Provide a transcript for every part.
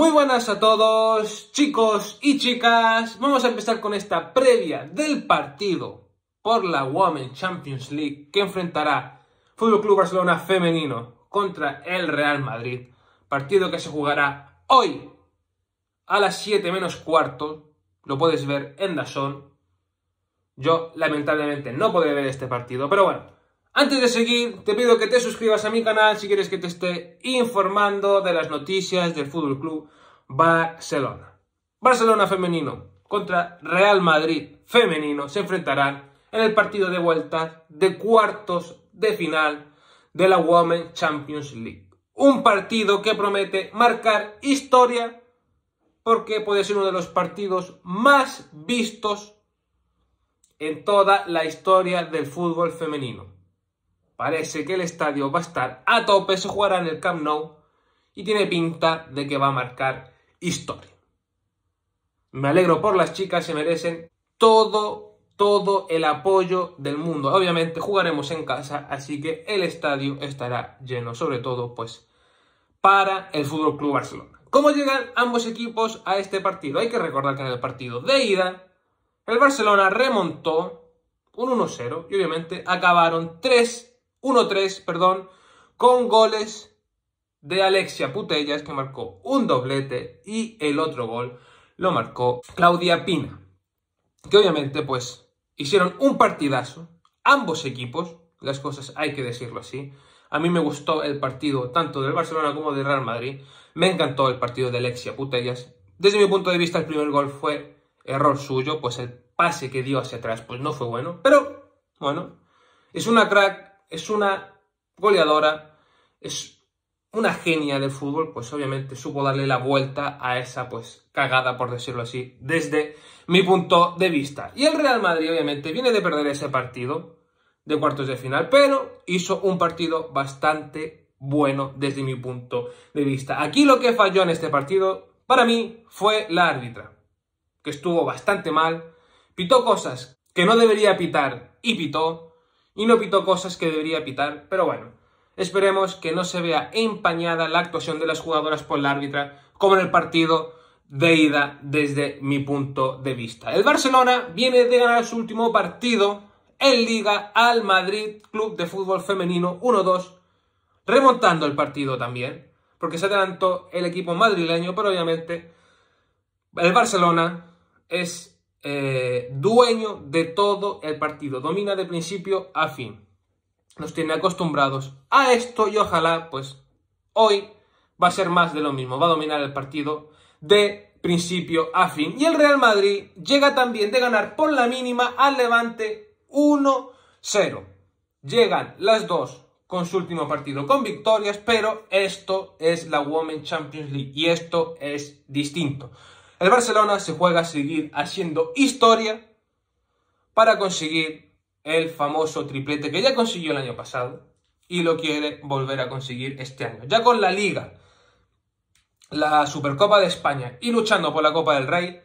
Muy buenas a todos, chicos y chicas. Vamos a empezar con esta previa del partido por la Women Champions League que enfrentará Fútbol Club Barcelona femenino contra el Real Madrid. Partido que se jugará hoy a las 7 menos cuarto. Lo puedes ver en Dazón. Yo lamentablemente no podré ver este partido, pero bueno. Antes de seguir, te pido que te suscribas a mi canal si quieres que te esté informando de las noticias del Fútbol Club Barcelona. Barcelona femenino contra Real Madrid femenino se enfrentarán en el partido de vuelta de cuartos de final de la Women Champions League. Un partido que promete marcar historia porque puede ser uno de los partidos más vistos en toda la historia del fútbol femenino. Parece que el estadio va a estar a tope, se jugará en el Camp Nou y tiene pinta de que va a marcar historia. Me alegro por las chicas, se merecen todo, todo el apoyo del mundo. Obviamente jugaremos en casa, así que el estadio estará lleno, sobre todo pues para el Fútbol Club Barcelona. ¿Cómo llegan ambos equipos a este partido? Hay que recordar que en el partido de ida, el Barcelona remontó un 1-0 y obviamente acabaron 3 1-3, perdón, con goles de Alexia Putellas, que marcó un doblete, y el otro gol lo marcó Claudia Pina, que obviamente pues hicieron un partidazo, ambos equipos, las cosas hay que decirlo así. A mí me gustó el partido tanto del Barcelona como del Real Madrid. Me encantó el partido de Alexia Putellas. Desde mi punto de vista, el primer gol fue error suyo, pues el pase que dio hacia atrás pues no fue bueno. Pero, bueno, es una crack es una goleadora, es una genia del fútbol, pues obviamente supo darle la vuelta a esa pues cagada, por decirlo así, desde mi punto de vista. Y el Real Madrid obviamente viene de perder ese partido de cuartos de final, pero hizo un partido bastante bueno desde mi punto de vista. Aquí lo que falló en este partido para mí fue la árbitra, que estuvo bastante mal, pitó cosas que no debería pitar y pitó, y no pitó cosas que debería pitar, pero bueno, esperemos que no se vea empañada la actuación de las jugadoras por la árbitra como en el partido de ida desde mi punto de vista. El Barcelona viene de ganar su último partido en Liga al Madrid Club de Fútbol Femenino 1-2, remontando el partido también, porque se adelantó el equipo madrileño, pero obviamente el Barcelona es eh, dueño de todo el partido, domina de principio a fin. Nos tiene acostumbrados a esto y ojalá, pues, hoy va a ser más de lo mismo, va a dominar el partido de principio a fin. Y el Real Madrid llega también de ganar por la mínima al Levante 1-0. Llegan las dos con su último partido con victorias, pero esto es la Women Champions League y esto es distinto. El Barcelona se juega a seguir haciendo historia para conseguir el famoso triplete que ya consiguió el año pasado y lo quiere volver a conseguir este año. Ya con la Liga, la Supercopa de España y luchando por la Copa del Rey,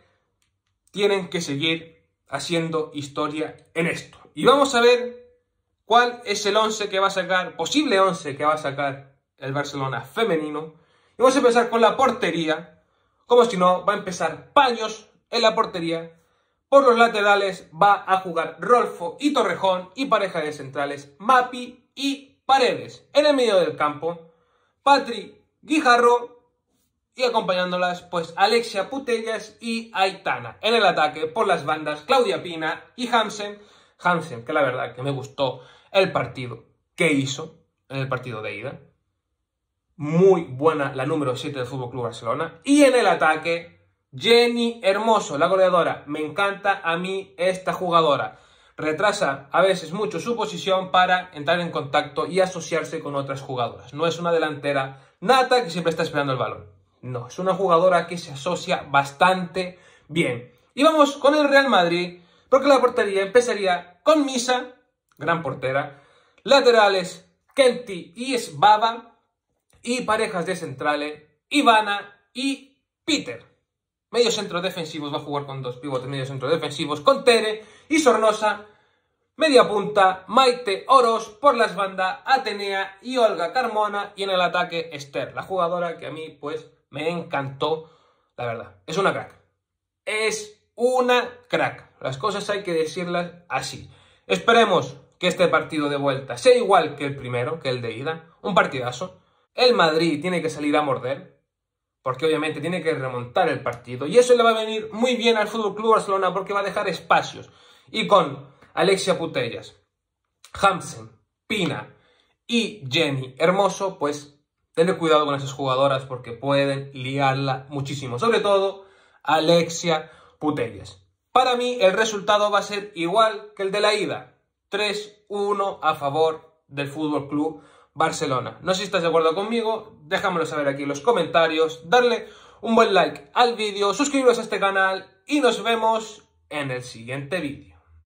tienen que seguir haciendo historia en esto. Y vamos a ver cuál es el 11 que va a sacar, posible 11 que va a sacar el Barcelona femenino. Y vamos a empezar con la portería, como si no, va a empezar Paños en la portería. Por los laterales va a jugar Rolfo y Torrejón y pareja de centrales Mapi y Paredes. En el medio del campo, Patri Guijarro y acompañándolas pues Alexia Putellas y Aitana. En el ataque por las bandas Claudia Pina y Hansen. Hansen, que la verdad que me gustó el partido que hizo en el partido de ida muy buena la número 7 del Fútbol Club Barcelona. Y en el ataque, Jenny Hermoso, la goleadora. Me encanta a mí esta jugadora. Retrasa a veces mucho su posición para entrar en contacto y asociarse con otras jugadoras. No es una delantera nata que siempre está esperando el balón. No, es una jugadora que se asocia bastante bien. Y vamos con el Real Madrid, porque la portería empezaría con Misa, gran portera, laterales Kelty y Esbaba, y parejas de centrales, Ivana y Peter. Medio centro defensivos va a jugar con dos pivotes medio centro defensivos, con Tere y Sornosa. Media punta, Maite Oros, por las bandas, Atenea y Olga Carmona. Y en el ataque, Esther, la jugadora que a mí, pues, Me encantó, la verdad. Es una crack. Es una crack. Las cosas hay que decirlas así. Esperemos que este partido de vuelta sea igual que el primero, que el de ida. Un partidazo. El Madrid tiene que salir a morder, porque obviamente tiene que remontar el partido. Y eso le va a venir muy bien al Fútbol Club Barcelona porque va a dejar espacios. Y con Alexia Putellas, Hansen, Pina y Jenny Hermoso, pues tener cuidado con esas jugadoras porque pueden liarla muchísimo. Sobre todo Alexia Putellas. Para mí el resultado va a ser igual que el de la ida. 3-1 a favor del Fútbol Club Barcelona. No sé si estás de acuerdo conmigo, déjamelo saber aquí en los comentarios, darle un buen like al vídeo, suscribiros a este canal y nos vemos en el siguiente vídeo.